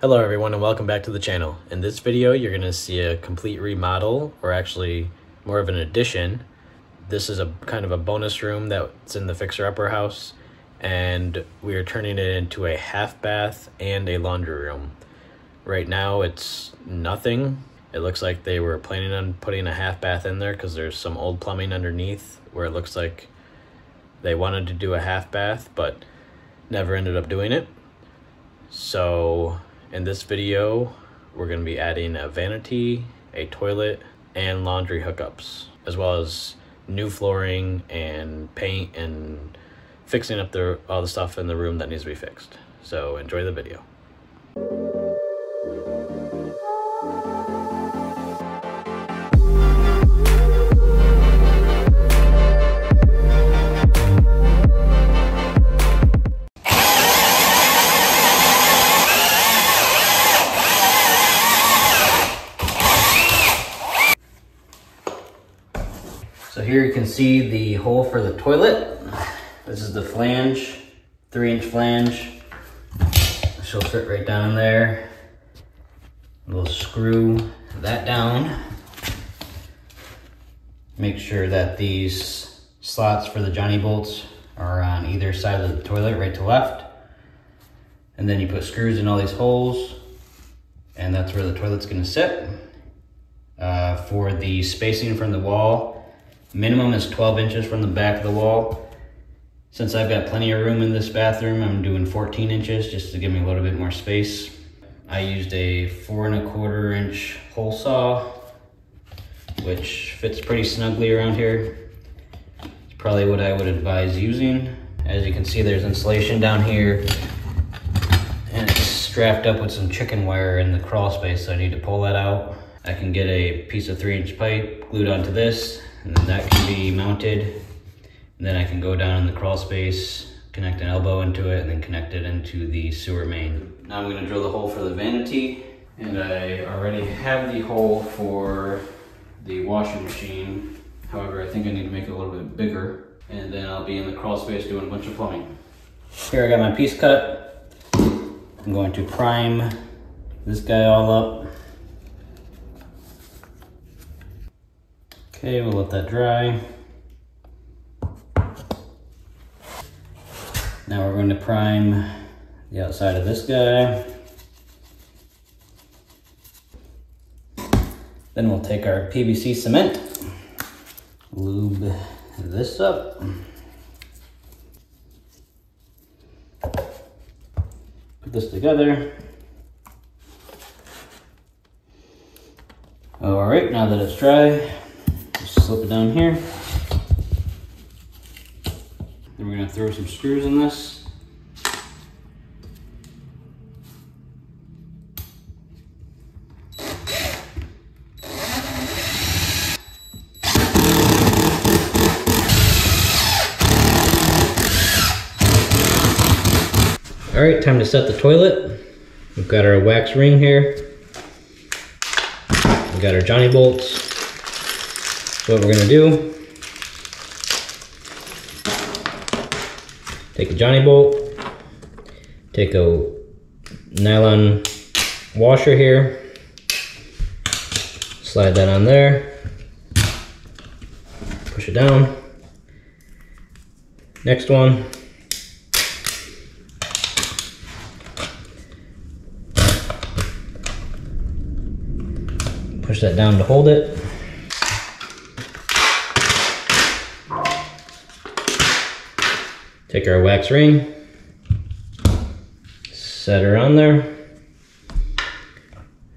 Hello everyone and welcome back to the channel. In this video you're going to see a complete remodel or actually more of an addition. This is a kind of a bonus room that's in the Fixer Upper house and we are turning it into a half bath and a laundry room. Right now it's nothing. It looks like they were planning on putting a half bath in there because there's some old plumbing underneath where it looks like they wanted to do a half bath but never ended up doing it. So in this video, we're going to be adding a vanity, a toilet, and laundry hookups, as well as new flooring and paint and fixing up the, all the stuff in the room that needs to be fixed. So enjoy the video. Here you can see the hole for the toilet. This is the flange, three inch flange. She'll fit right down there. We'll screw that down. Make sure that these slots for the Johnny bolts are on either side of the toilet, right to left. And then you put screws in all these holes and that's where the toilet's gonna sit. Uh, for the spacing from the wall, Minimum is 12 inches from the back of the wall. Since I've got plenty of room in this bathroom, I'm doing 14 inches just to give me a little bit more space. I used a four and a quarter inch hole saw, which fits pretty snugly around here. It's probably what I would advise using. As you can see, there's insulation down here and it's strapped up with some chicken wire in the crawl space, so I need to pull that out. I can get a piece of three inch pipe glued onto this and then that can be mounted. And then I can go down in the crawl space, connect an elbow into it, and then connect it into the sewer main. Now I'm gonna drill the hole for the vanity, and I already have the hole for the washing machine. However, I think I need to make it a little bit bigger, and then I'll be in the crawl space doing a bunch of plumbing. Here I got my piece cut. I'm going to prime this guy all up. Okay, we'll let that dry. Now we're going to prime the outside of this guy. Then we'll take our PVC cement, lube this up. Put this together. All right, now that it's dry, slip it down here. Then we're gonna throw some screws in this. All right, time to set the toilet. We've got our wax ring here. We've got our Johnny bolts. So what we're gonna do, take a Johnny bolt, take a nylon washer here, slide that on there, push it down. Next one, push that down to hold it. Take our wax ring, set her on there.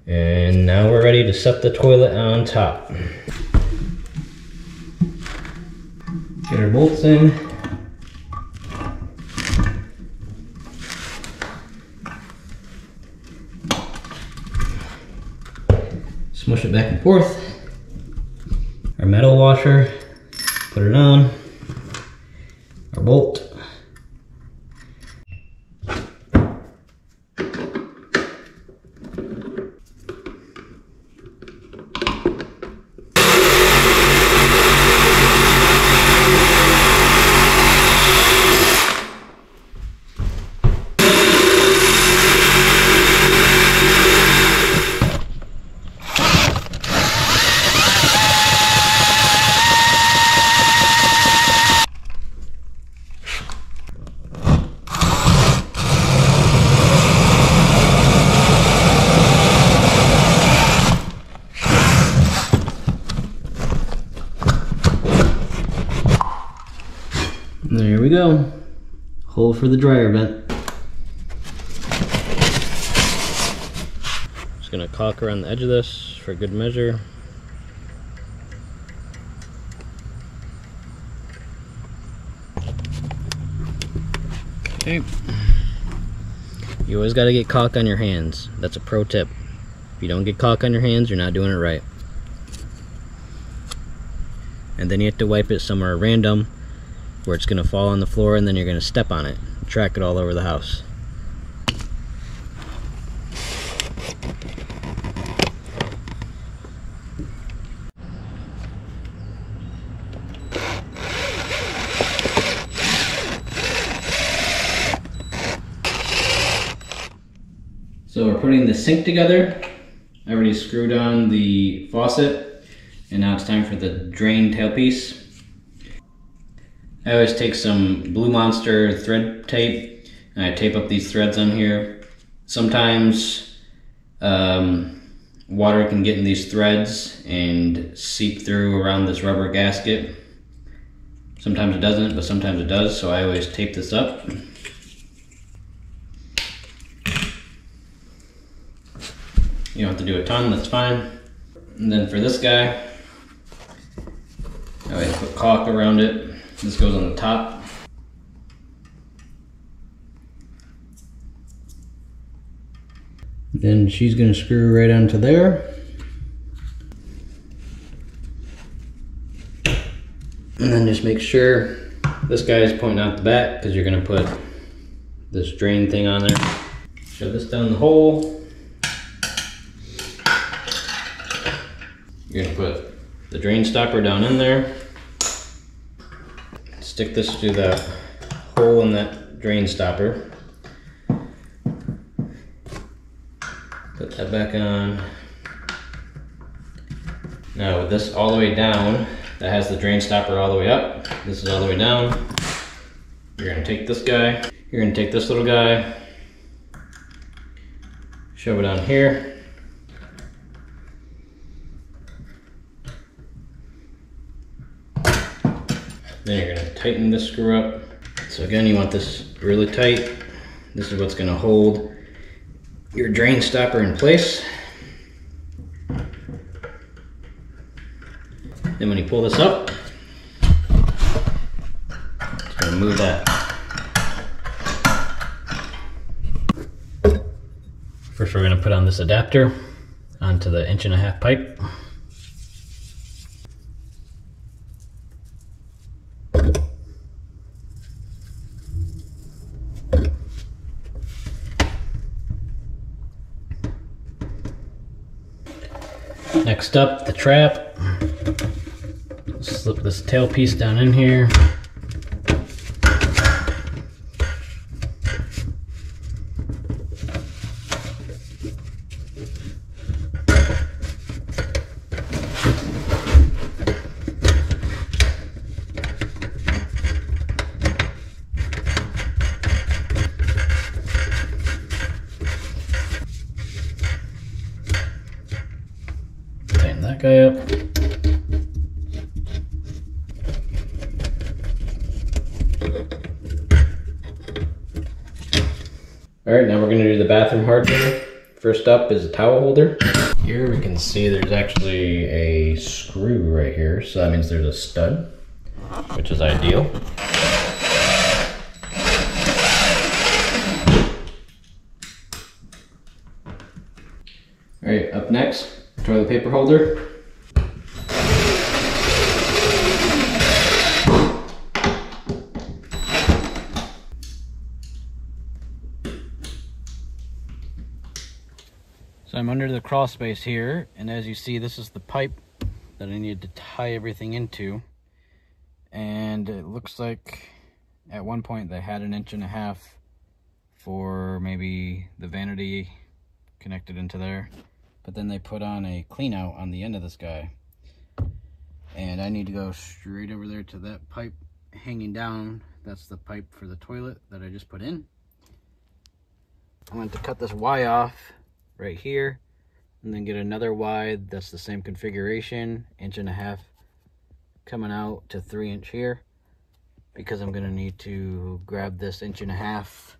And now we're ready to set the toilet on top. Get our bolts in. Smush it back and forth. Our metal washer, put it on. Our bolt. Go. Hole for the dryer vent. Just gonna caulk around the edge of this for good measure. Okay. You always got to get caulk on your hands. That's a pro tip. If you don't get caulk on your hands, you're not doing it right. And then you have to wipe it somewhere random where it's going to fall on the floor and then you're going to step on it. Track it all over the house. So we're putting the sink together. I already screwed on the faucet and now it's time for the drain tailpiece. I always take some Blue Monster thread tape and I tape up these threads on here. Sometimes um, water can get in these threads and seep through around this rubber gasket. Sometimes it doesn't, but sometimes it does, so I always tape this up. You don't have to do a ton, that's fine. And then for this guy, I always put caulk around it. This goes on the top. Then she's gonna screw right onto there. And then just make sure this guy is pointing out the back because you're gonna put this drain thing on there. Shove this down the hole. You're gonna put the drain stopper down in there. Stick this through the hole in that drain stopper. Put that back on. Now with this all the way down, that has the drain stopper all the way up. This is all the way down. You're gonna take this guy. You're gonna take this little guy. Shove it on here. Then you're gonna tighten this screw up. So again, you want this really tight. This is what's gonna hold your drain stopper in place. Then when you pull this up, it's gonna move that. First we're gonna put on this adapter onto the inch and a half pipe. Up, the trap. Slip this tail piece down in here. Tighten that guy up. All right, now we're gonna do the bathroom hardware. First up is a towel holder. Here we can see there's actually a screw right here, so that means there's a stud, which is ideal. All right, up next, toilet paper holder. So I'm under the crawl space here, and as you see, this is the pipe that I need to tie everything into. And it looks like at one point they had an inch and a half for maybe the vanity connected into there. But then they put on a clean out on the end of this guy. And I need to go straight over there to that pipe hanging down. That's the pipe for the toilet that I just put in. I want to cut this Y off right here and then get another Y that's the same configuration inch and a half coming out to three inch here because I'm gonna need to grab this inch and a half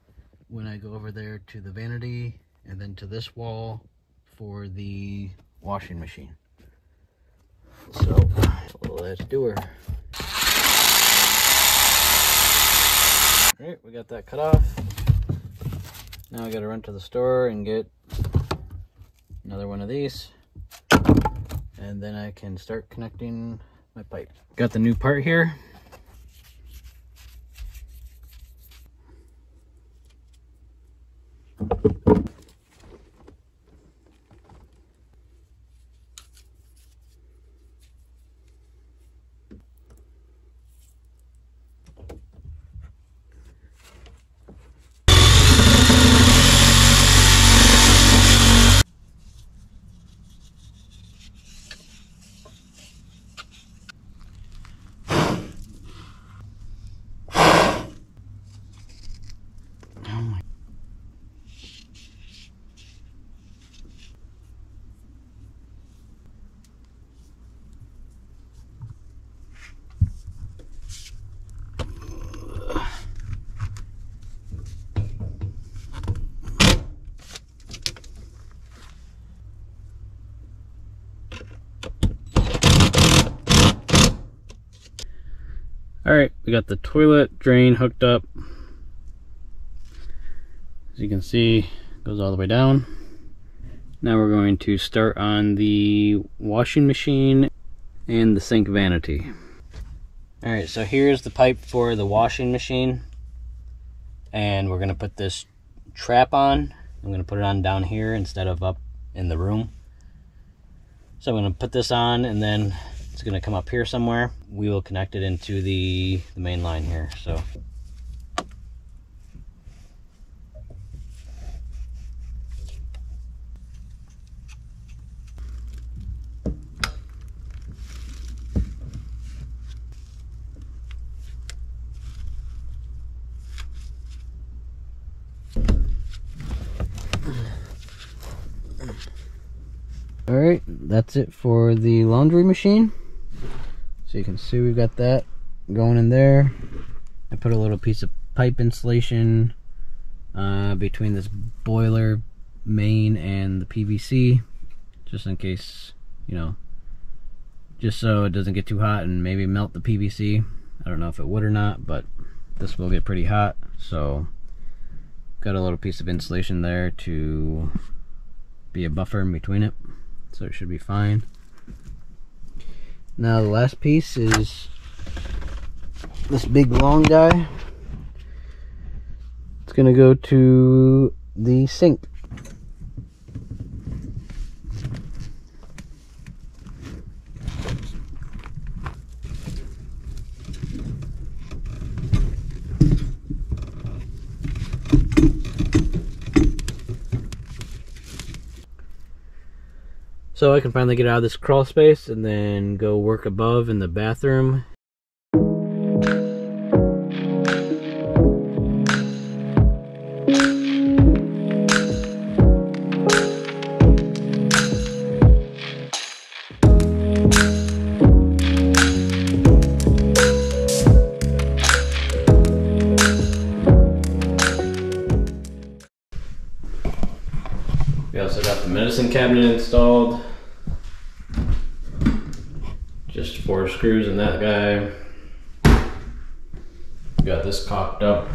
when I go over there to the vanity and then to this wall for the washing machine. So let's do her. All right, we got that cut off. Now I gotta run to the store and get another one of these. And then I can start connecting my pipe. Got the new part here. All right, we got the toilet drain hooked up. As you can see, goes all the way down. Now we're going to start on the washing machine and the sink vanity. All right, so here's the pipe for the washing machine. And we're gonna put this trap on. I'm gonna put it on down here instead of up in the room. So I'm gonna put this on and then it's going to come up here somewhere. We will connect it into the, the main line here. So All right, that's it for the laundry machine. So you can see we've got that going in there. I put a little piece of pipe insulation uh, between this boiler main and the PVC just in case, you know, just so it doesn't get too hot and maybe melt the PVC. I don't know if it would or not, but this will get pretty hot. So got a little piece of insulation there to be a buffer in between it. So it should be fine. Now the last piece is this big long guy. It's gonna go to the sink. So I can finally get out of this crawl space and then go work above in the bathroom. We also got the medicine cabinet installed. Just four screws in that guy. Got this caulked up.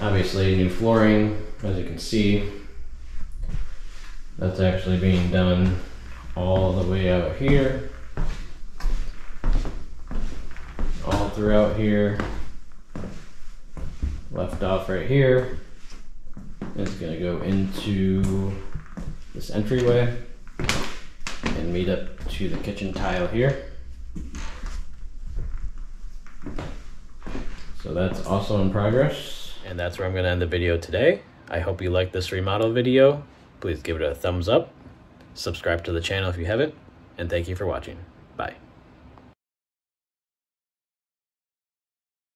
Obviously new flooring, as you can see. That's actually being done all the way out here. All throughout here. Left off right here. It's gonna go into this entryway and meet up to the kitchen tile here. So that's also in progress. And that's where I'm gonna end the video today. I hope you liked this remodel video. Please give it a thumbs up. Subscribe to the channel if you haven't. And thank you for watching.